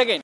again